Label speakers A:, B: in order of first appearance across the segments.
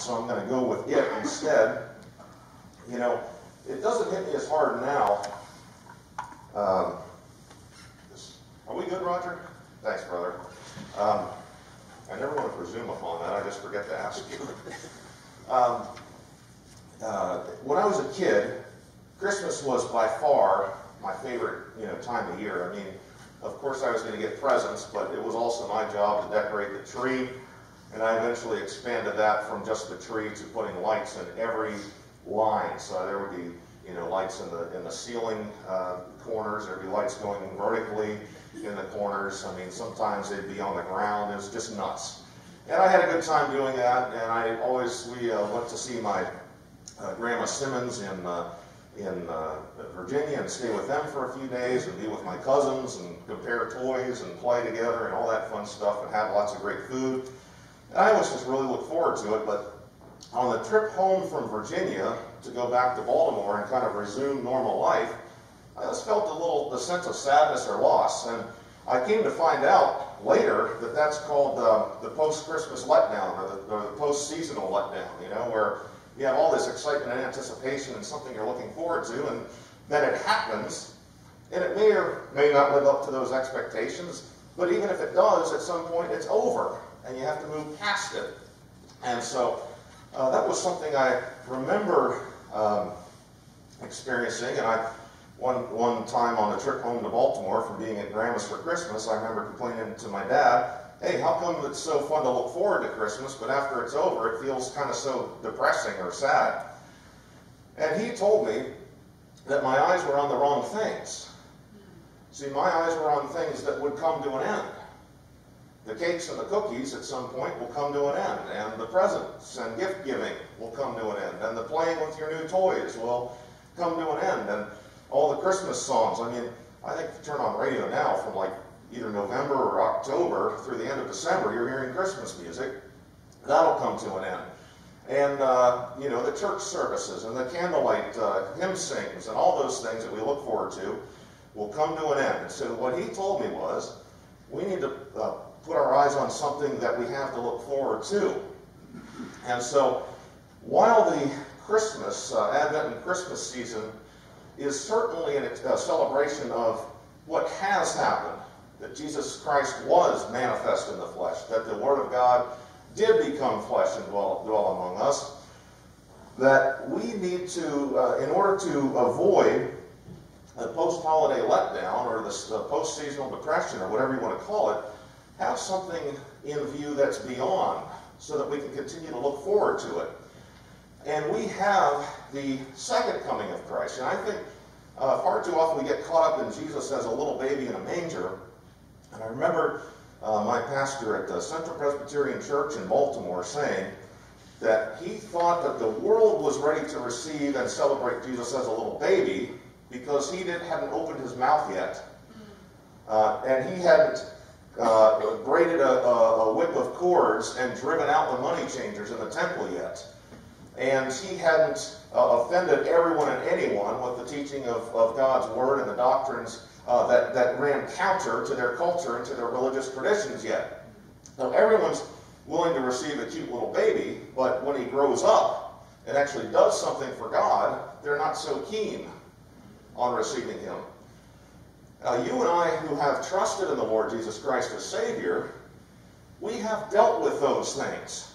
A: so I'm going to go with it instead. You know, it doesn't hit me as hard now. Um, are we good, Roger? Thanks, brother. Um, I never want to presume upon that. I just forget to ask you. um, uh, when I was a kid, Christmas was by far my favorite, you know, time of year. I mean, of course, I was going to get presents, but it was also my job to decorate the tree. And I eventually expanded that from just the tree to putting lights in every line. So there would be, you know, lights in the in the ceiling uh, corners. There'd be lights going vertically in the corners. I mean, sometimes they'd be on the ground. It was just nuts. And I had a good time doing that. And I always we uh, went to see my uh, Grandma Simmons in uh, in uh, Virginia and stay with them for a few days and be with my cousins and compare toys and play together and all that fun stuff and have lots of great food. And I always just really look forward to it, but on the trip home from Virginia to go back to Baltimore and kind of resume normal life, I just felt a little the sense of sadness or loss. And I came to find out later that that's called uh, the post-Christmas letdown or the, or the post-seasonal letdown, you know, where you have all this excitement and anticipation and something you're looking forward to, and then it happens, and it may or may not live up to those expectations, but even if it does, at some point it's over, and you have to move past it. And so uh, that was something I remember um, experiencing, and I one one time on a trip home to Baltimore from being at Grandma's for Christmas, I remember complaining to my dad hey, how come it's so fun to look forward to Christmas, but after it's over, it feels kind of so depressing or sad? And he told me that my eyes were on the wrong things. See, my eyes were on things that would come to an end. Cakes and the cookies at some point will come to an end, and the presents and gift giving will come to an end, and the playing with your new toys will come to an end, and all the Christmas songs. I mean, I think if you turn on radio now from like either November or October through the end of December, you're hearing Christmas music. That'll come to an end. And, uh, you know, the church services and the candlelight uh, hymn sings and all those things that we look forward to will come to an end. And so what he told me was, we need to uh, put our eyes on something that we have to look forward to. And so while the Christmas, uh, Advent and Christmas season is certainly a celebration of what has happened, that Jesus Christ was manifest in the flesh, that the Word of God did become flesh and dwell, dwell among us, that we need to, uh, in order to avoid the post-holiday letdown or the post-seasonal depression or whatever you want to call it, have something in view that's beyond so that we can continue to look forward to it. And we have the second coming of Christ. And I think uh, far too often we get caught up in Jesus as a little baby in a manger and I remember uh, my pastor at the Central Presbyterian Church in Baltimore saying that he thought that the world was ready to receive and celebrate Jesus as a little baby because he didn't, hadn't opened his mouth yet. Uh, and he hadn't uh, braided a, a, whip of cords and driven out the money changers in the temple yet. And he hadn't uh, offended everyone and anyone with the teaching of, of God's word and the doctrines uh, that, that ran counter to their culture and to their religious traditions yet. Now, everyone's willing to receive a cute little baby, but when he grows up and actually does something for God, they're not so keen on receiving him. Now, you and I who have trusted in the Lord Jesus Christ as Savior, we have dealt with those things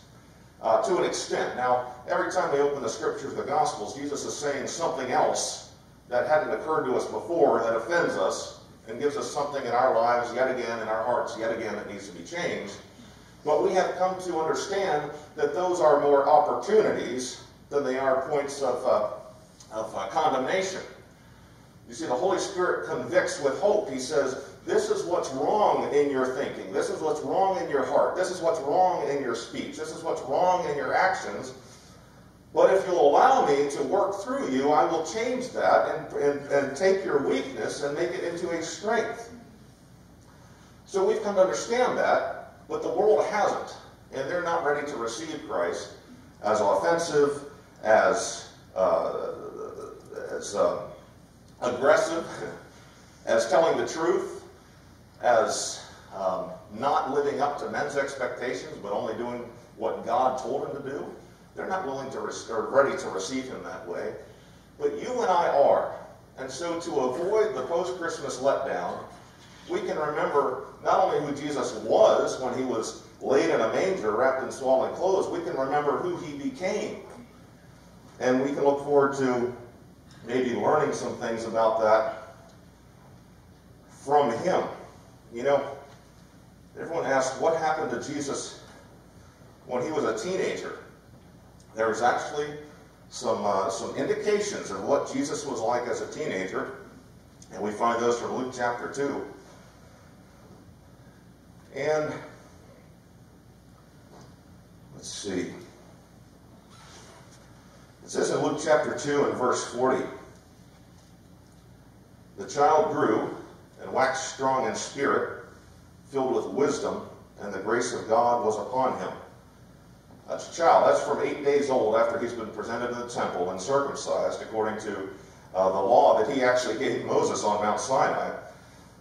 A: uh, to an extent. Now, every time we open the Scriptures, the Gospels, Jesus is saying something else that hadn't occurred to us before that offends us and gives us something in our lives yet again, in our hearts yet again, that needs to be changed. But we have come to understand that those are more opportunities than they are points of, uh, of uh, condemnation. You see, the Holy Spirit convicts with hope. He says, This is what's wrong in your thinking. This is what's wrong in your heart. This is what's wrong in your speech. This is what's wrong in your actions. But if you'll allow me to work through you, I will change that and, and, and take your weakness and make it into a strength. So we've come to understand that, but the world hasn't. And they're not ready to receive Christ as offensive, as, uh, as uh, aggressive, as telling the truth, as um, not living up to men's expectations, but only doing what God told him to do. They're not willing to or ready to receive him that way. But you and I are. And so to avoid the post-Christmas letdown, we can remember not only who Jesus was when he was laid in a manger wrapped in swaddling clothes, we can remember who he became. And we can look forward to maybe learning some things about that from him. You know, everyone asks what happened to Jesus when he was a teenager. There was actually some, uh, some indications of what Jesus was like as a teenager, and we find those from Luke chapter 2. And let's see. It says in Luke chapter 2 and verse 40 The child grew and waxed strong in spirit, filled with wisdom, and the grace of God was upon him. That's a child. That's from eight days old after he's been presented in the temple and circumcised according to uh, the law that he actually gave Moses on Mount Sinai.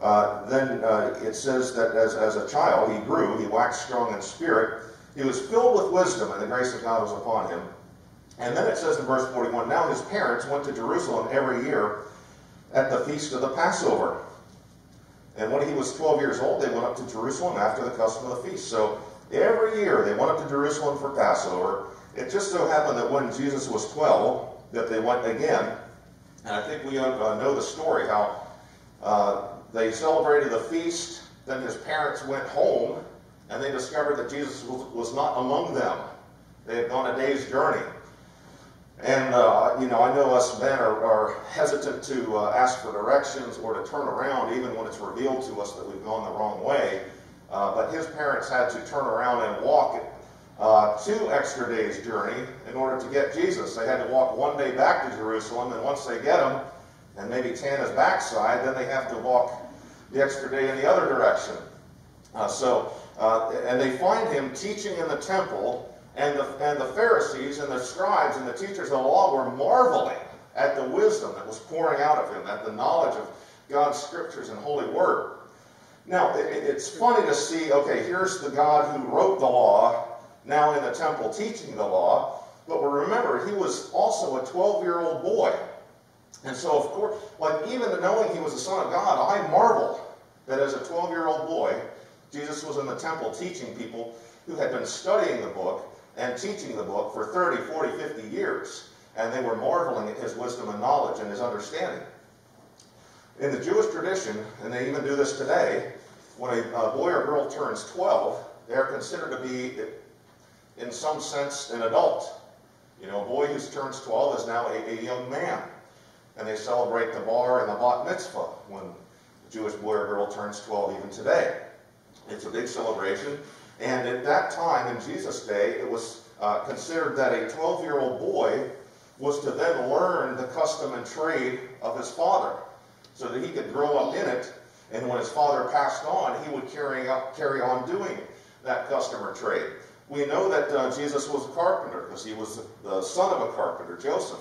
A: Uh, then uh, it says that as, as a child he grew, he waxed strong in spirit. He was filled with wisdom, and the grace of God was upon him. And then it says in verse 41 Now his parents went to Jerusalem every year at the feast of the Passover. And when he was 12 years old, they went up to Jerusalem after the custom of the feast. So every year they went up to Jerusalem for Passover. It just so happened that when Jesus was 12, that they went again. And I think we uh, know the story how uh, they celebrated the feast. Then his parents went home and they discovered that Jesus was, was not among them. They had gone a day's journey. And, uh, you know, I know us men are, are hesitant to uh, ask for directions or to turn around even when it's revealed to us that we've gone the wrong way. Uh, but his parents had to turn around and walk uh, two extra days' journey in order to get Jesus. They had to walk one day back to Jerusalem, and once they get him, and maybe tan his backside, then they have to walk the extra day in the other direction. Uh, so, uh, and they find him teaching in the temple and the, and the Pharisees and the scribes and the teachers of the law were marveling at the wisdom that was pouring out of him, at the knowledge of God's scriptures and holy word. Now, it, it's funny to see, okay, here's the God who wrote the law, now in the temple teaching the law. But remember, he was also a 12 year old boy. And so, of course, like even knowing he was the Son of God, I marvel that as a 12 year old boy, Jesus was in the temple teaching people who had been studying the book and teaching the book for 30, 40, 50 years. And they were marveling at his wisdom and knowledge and his understanding. In the Jewish tradition, and they even do this today, when a, a boy or girl turns 12, they're considered to be, in some sense, an adult. You know, a boy who turns 12 is now a, a young man. And they celebrate the bar and the bat mitzvah when a Jewish boy or girl turns 12 even today. It's a big celebration. And at that time, in Jesus' day, it was uh, considered that a 12 year old boy was to then learn the custom and trade of his father so that he could grow up in it. And when his father passed on, he would carry, up, carry on doing that customer trade. We know that uh, Jesus was a carpenter because he was the son of a carpenter, Joseph.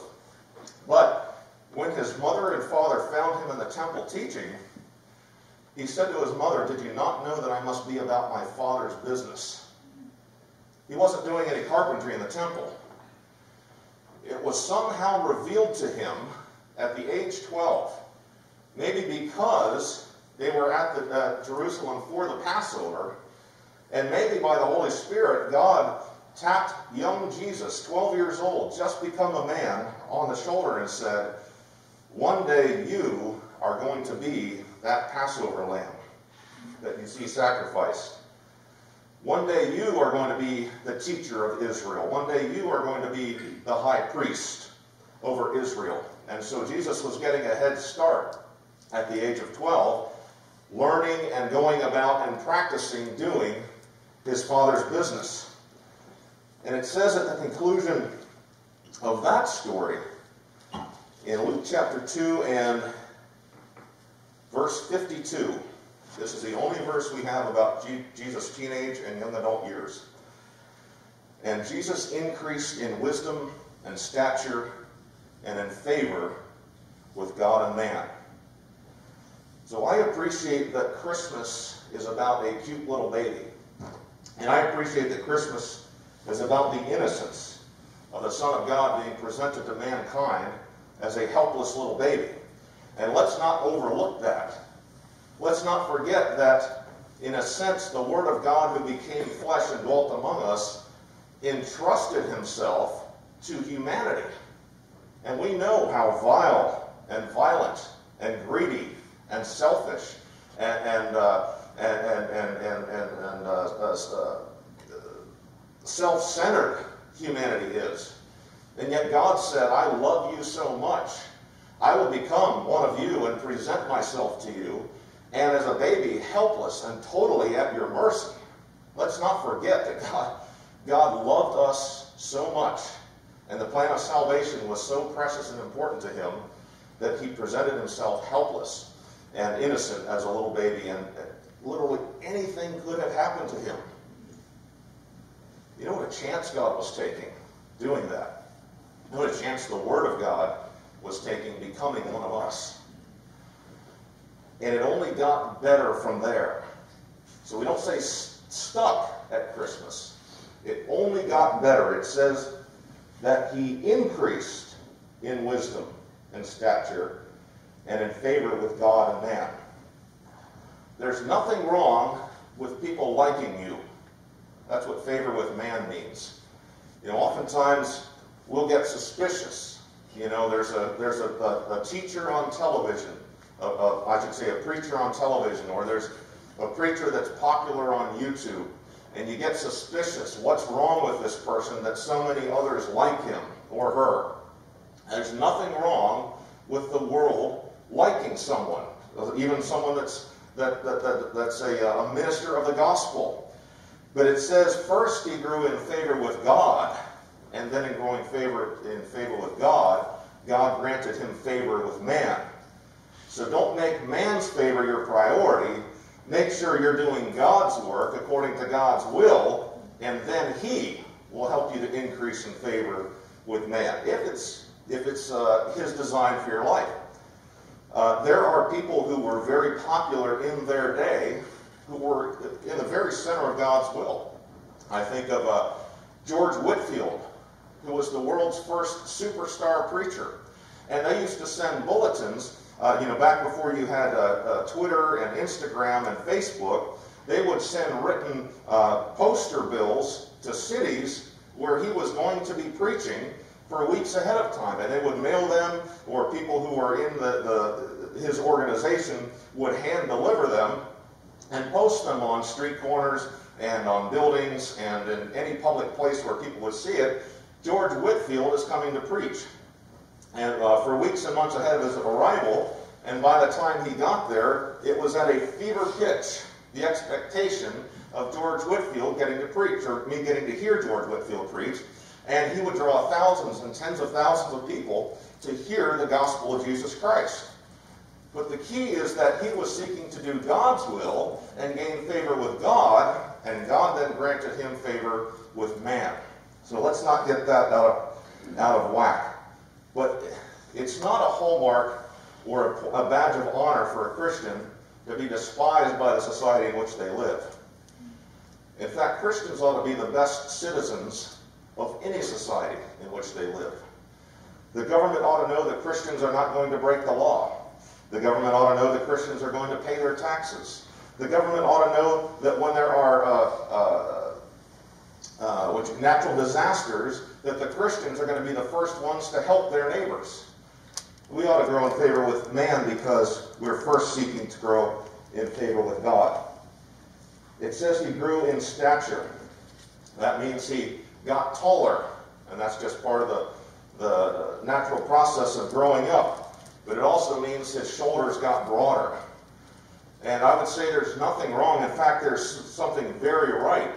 A: But when his mother and father found him in the temple teaching, he said to his mother, Did you not know that I must be about my father's business? He wasn't doing any carpentry in the temple. It was somehow revealed to him at the age 12, maybe because they were at the, uh, Jerusalem for the Passover, and maybe by the Holy Spirit, God tapped young Jesus, 12 years old, just become a man, on the shoulder and said, One day you are going to be that Passover lamb that you see sacrificed. One day you are going to be the teacher of Israel. One day you are going to be the high priest over Israel. And so Jesus was getting a head start at the age of 12, learning and going about and practicing doing his father's business. And it says at the conclusion of that story in Luke chapter 2 and Verse 52. This is the only verse we have about Jesus' teenage and young adult years. And Jesus increased in wisdom and stature and in favor with God and man. So I appreciate that Christmas is about a cute little baby. And I appreciate that Christmas is about the innocence of the Son of God being presented to mankind as a helpless little baby. And let's not overlook that. Let's not forget that, in a sense, the Word of God who became flesh and dwelt among us entrusted himself to humanity. And we know how vile and violent and greedy and selfish and, and, uh, and, and, and, uh, uh self centered humanity is. And yet God said, I love you so much. I will become one of you and present myself to you, and as a baby, helpless and totally at your mercy. Let's not forget that God, God loved us so much, and the plan of salvation was so precious and important to him that he presented himself helpless and innocent as a little baby, and literally anything could have happened to him. You know what a chance God was taking doing that? You know what a chance the Word of God was taking becoming one of us? And it only got better from there. So we don't say stuck at Christmas. It only got better. It says that he increased in wisdom and stature and in favor with God and man. There's nothing wrong with people liking you. That's what favor with man means. You know, oftentimes we'll get suspicious. You know, there's a there's a, a, a teacher on television, a, a, I should say a preacher on television, or there's a preacher that's popular on YouTube, and you get suspicious. What's wrong with this person that so many others like him or her? There's nothing wrong with the world liking someone, even someone that's that, that, that that's a, a minister of the gospel. But it says first he grew in favor with God, and then in growing favor in favor with God, God granted him favor with man. So don't make man's favor your priority. Make sure you're doing God's work according to God's will, and then he will help you to increase in favor with man, if it's if it's uh, his design for your life. Uh, there are people who were very popular in their day who were in the very center of God's will. I think of uh, George Whitefield, who was the world's first superstar preacher. And they used to send bulletins, uh, you know, back before you had uh, uh Twitter and Instagram and Facebook, they would send written uh, poster bills to cities where he was going to be preaching for weeks ahead of time. And they would mail them, or people who were in the, the his organization would hand deliver them and post them on street corners and on buildings and in any public place where people would see it. George Whitefield is coming to preach. And uh, for weeks and months ahead of his arrival, and by the time he got there, it was at a fever pitch, the expectation of George Whitefield getting to preach, or me getting to hear George Whitefield preach. And he would draw thousands and tens of thousands of people to hear the gospel of Jesus Christ. But the key is that he was seeking to do God's will and gain favor with God, and God then granted him favor with man. So let's not get that out of, out of whack. But it's not a hallmark or a badge of honor for a Christian to be despised by the society in which they live. In fact, Christians ought to be the best citizens of any society in which they live. The government ought to know that Christians are not going to break the law. The government ought to know that Christians are going to pay their taxes. The government ought to know that when there are uh, uh, uh, which natural disasters, that the Christians are going to be the first ones to help their neighbors. We ought to grow in favor with man because we're first seeking to grow in favor with God. It says he grew in stature. That means he got taller, and that's just part of the, the natural process of growing up but it also means his shoulders got broader. And I would say there's nothing wrong. In fact, there's something very right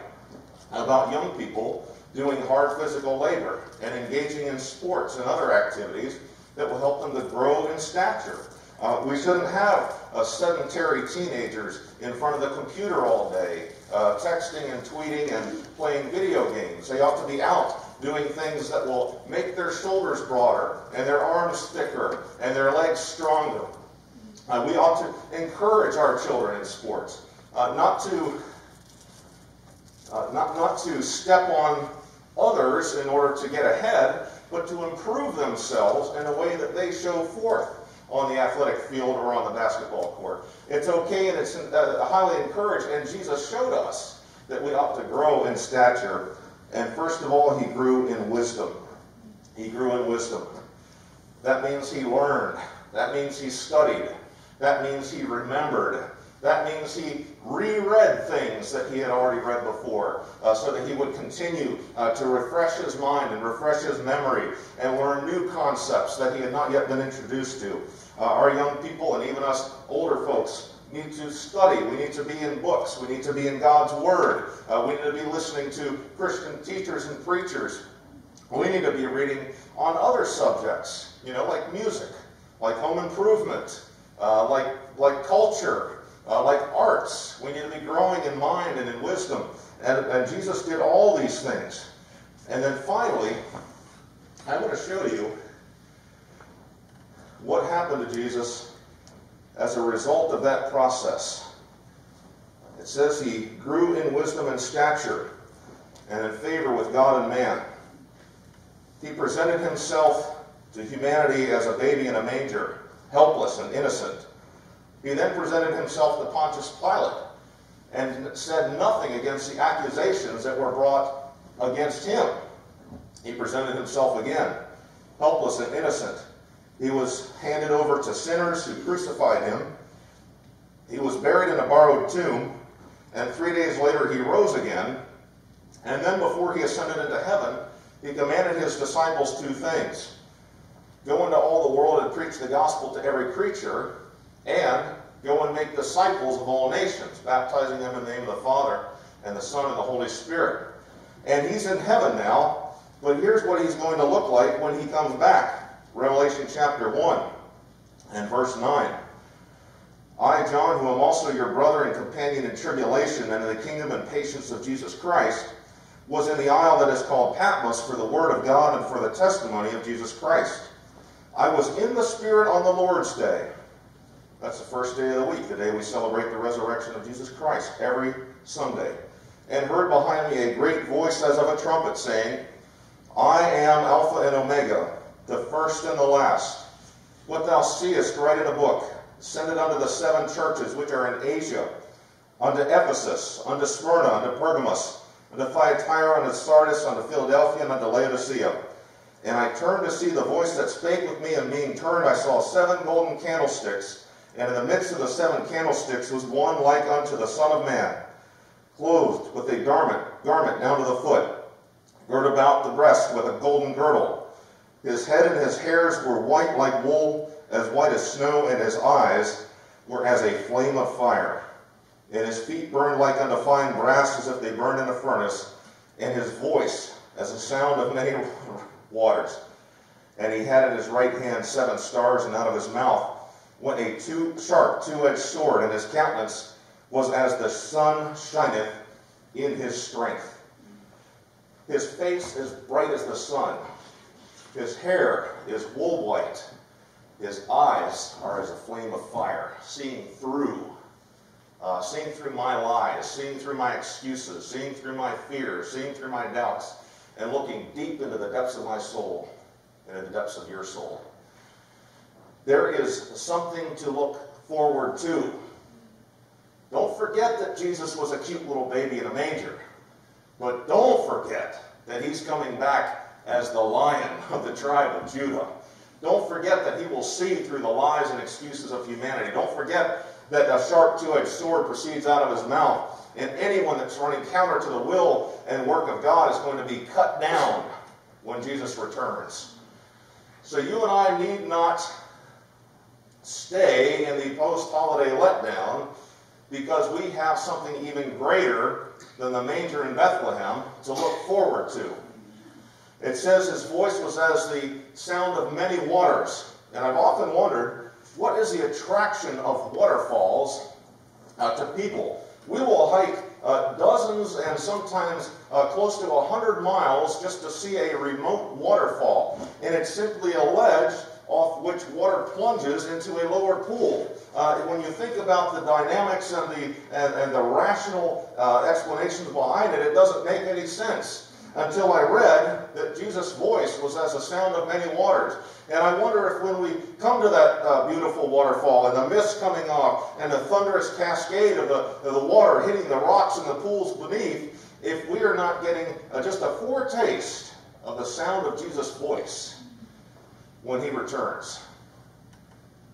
A: about young people doing hard physical labor and engaging in sports and other activities that will help them to grow in stature. Uh, we shouldn't have uh, sedentary teenagers in front of the computer all day, uh, texting and tweeting and playing video games. They ought to be out doing things that will make their shoulders broader and their arms thicker and their legs stronger. Uh, we ought to encourage our children in sports, uh, not to uh, not not to step on others in order to get ahead, but to improve themselves in a way that they show forth on the athletic field or on the basketball court. It's okay and it's uh, highly encouraged, and Jesus showed us that we ought to grow in stature. And first of all, he grew in wisdom. He grew in wisdom. That means he learned. That means he studied. That means he remembered. That means he reread things that he had already read before uh, so that he would continue uh, to refresh his mind and refresh his memory and learn new concepts that he had not yet been introduced to. Uh, our young people and even us older folks need to study. We need to be in books. We need to be in God's Word. Uh, we need to be listening to Christian teachers and preachers. We need to be reading on other subjects, you know, like music, like home improvement, uh, like, like culture, uh, like arts. We need to be growing in mind and in wisdom. And, and Jesus did all these things. And then finally, I want to show you what happened to Jesus as a result of that process. It says he grew in wisdom and stature and in favor with God and man. He presented himself to humanity as a baby in a manger, helpless and innocent. He then presented himself to Pontius Pilate and said nothing against the accusations that were brought against him. He presented himself again, helpless and innocent. He was handed over to sinners who crucified him. He was buried in a borrowed tomb, and three days later he rose again. And then, before he ascended into heaven, he commanded his disciples two things go into all the world and preach the gospel to every creature, and go and make disciples of all nations, baptizing them in the name of the Father and the Son and the Holy Spirit. And he's in heaven now, but here's what he's going to look like when he comes back. Revelation chapter 1 and verse 9. I, John, who am also your brother and companion in tribulation and in the kingdom and patience of Jesus Christ, was in the isle that is called Patmos for the word of God and for the testimony of Jesus Christ. I was in the Spirit on the Lord's day. That's the first day of the week, the day we celebrate the resurrection of Jesus Christ, every Sunday. And heard behind me a great voice as of a trumpet saying, I am Alpha and Omega, the first and the last. What thou seest, write in a book. Send it unto the seven churches which are in Asia, unto Ephesus, unto Smyrna, unto Pergamos, unto Thyatira, unto Sardis, unto Philadelphia, and unto Laodicea. And I turned to see the voice that spake with me, and being turned, I saw seven golden candlesticks. And in the midst of the seven candlesticks was one like unto the Son of Man, clothed with a garment, garment down to the foot, girt about the breast with a golden girdle his head and his hairs were white like wool, as white as snow, and his eyes were as a flame of fire. And his feet burned like unto fine brass, as if they burned in a furnace, and his voice as the sound of many waters. And he had in his right hand seven stars, and out of his mouth went a two, sharp two-edged sword, and his countenance was as the sun shineth in his strength. His face as bright as the sun, his hair is wool white. His eyes are as a flame of fire, seeing through, uh, seeing through my lies, seeing through my excuses, seeing through my fears, seeing through my doubts, and looking deep into the depths of my soul and in the depths of your soul. There is something to look forward to. Don't forget that Jesus was a cute little baby in a manger. But don't forget that he's coming back as the lion of the tribe of Judah. Don't forget that he will see through the lies and excuses of humanity. Don't forget that a sharp two-edged sword proceeds out of his mouth. And anyone that's running counter to the will and work of God is going to be cut down when Jesus returns. So you and I need not stay in the post-holiday letdown because we have something even greater than the manger in Bethlehem to look forward to. It says his voice was as the sound of many waters. And I've often wondered, what is the attraction of waterfalls uh, to people? We will hike uh, dozens and sometimes uh, close to 100 miles just to see a remote waterfall. And it's simply a ledge off which water plunges into a lower pool. Uh, when you think about the dynamics and the, and, and the rational uh, explanations behind it, it doesn't make any sense. until I read that Jesus' voice was as the sound of many waters. And I wonder if when we come to that uh, beautiful waterfall and the mist coming off and the thunderous cascade of the, of the water hitting the rocks and the pools beneath, if we are not getting uh, just a foretaste of the sound of Jesus' voice when he returns,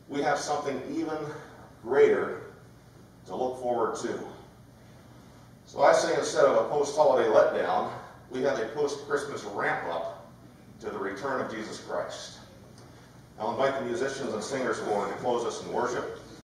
A: we have something even greater to look forward to. So I say instead of a post-holiday letdown, we have a post-Christmas ramp-up to the return of Jesus Christ. I'll invite the musicians and singers forward to close us in worship.